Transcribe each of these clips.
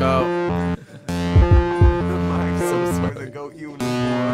go.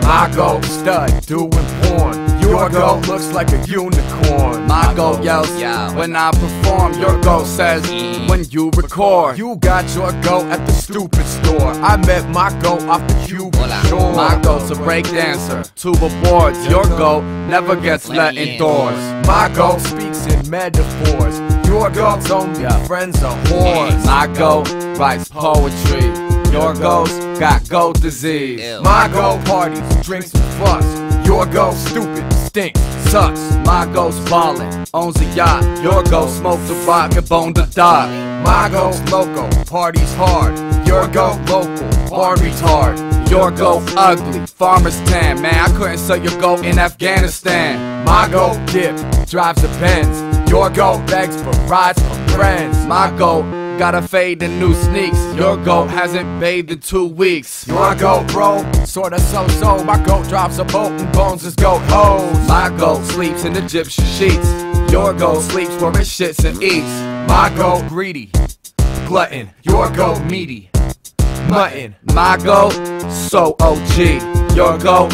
My goat stud doing porn. Your goat looks like a unicorn. My goat yells when I perform. Your goat says mm. when you record. You got your goat at the stupid store. I met my goat off the Cuban shore. My goat's a break dancer, tuba boards. Your goat never gets let indoors. My goat speaks in metaphors. Your goat's only friends are whores. My goat writes poetry. Your goat's got goat disease. My goat parties, drinks and fuss. Your goat stupid, stinks, sucks. My goat's ballin', owns a yacht. Your goat smokes a rock and boned a dog. My goat's loco, parties hard. Your goat local, bar retard. Your goat ugly, farmer's tan. Man, I couldn't sell your goat in Afghanistan. My goat dip, drives a Benz. Your goat begs for rides from friends. My goat got a fade and new sneaks. Your goat hasn't bathed in two weeks. Your goat, bro, sorta so so. My goat drops a boat and bones his goat hoes. My goat sleeps in Egyptian sheets. Your goat sleeps where it shits and eats. My goat greedy, glutton. Your goat meaty, mutton. My goat so OG. Your goat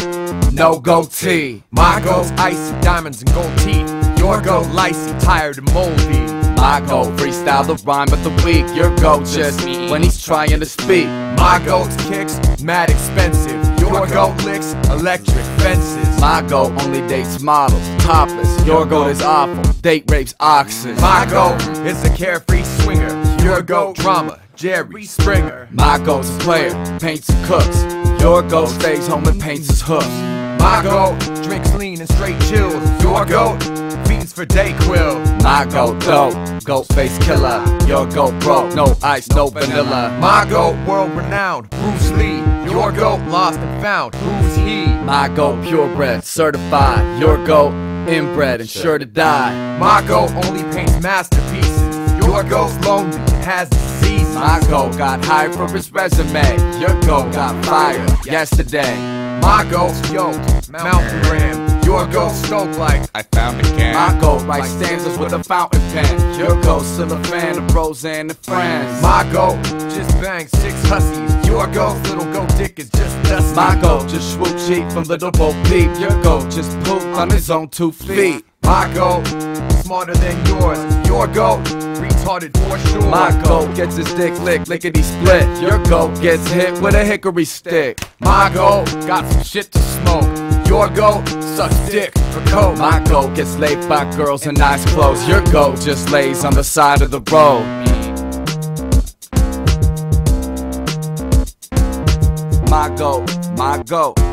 no goatee. My goat's icy diamonds and gold teeth. Your goat licey, tired and moldy. My goat freestyle the rhyme of the week. Your goat just when he's trying to speak. My goat's kicks mad expensive. Your goat licks electric fences. My goat only dates models, topless. Your goat is awful, date rapes oxen. My goat is a carefree swinger. Your goat drama, Jerry Springer. My goat's a player, paints and cooks. Your goat stays home and paints his hoofs. My goat drinks lean and straight chills. Your goat feeds for Dayquil. My goat though, goat face killer. Your goat broke, no ice, no vanilla. My goat world renowned, Bruce Lee. Your goat lost and found, who's he? My goat purebred, certified. Your goat inbred and sure to die. My goat only paints masterpieces. Your goat's lonely has disease. My goat got hired from his resume. Your goat got fired yesterday. My goat's yoked, mountain ram. Your goat stoked like I found a can. My goat writes stanzas with a fountain pen. Your goat's still a fan of Roseanne and Friends. My goat just banged six hussies. Your goat's little goat dick is just dusty. My goat just swoop cheap from Little Bo Peep. Your goat just pooped on his own two feet. My goat smarter than yours. Your goat retarded for sure. My goat gets his dick licked, lickety split. Your goat gets hit with a hickory stick. My goat got some shit to smoke. Your goat sucks dick for coke. My goat gets laid by girls in nice clothes. Your goat just lays on the side of the road. My goat, my goat.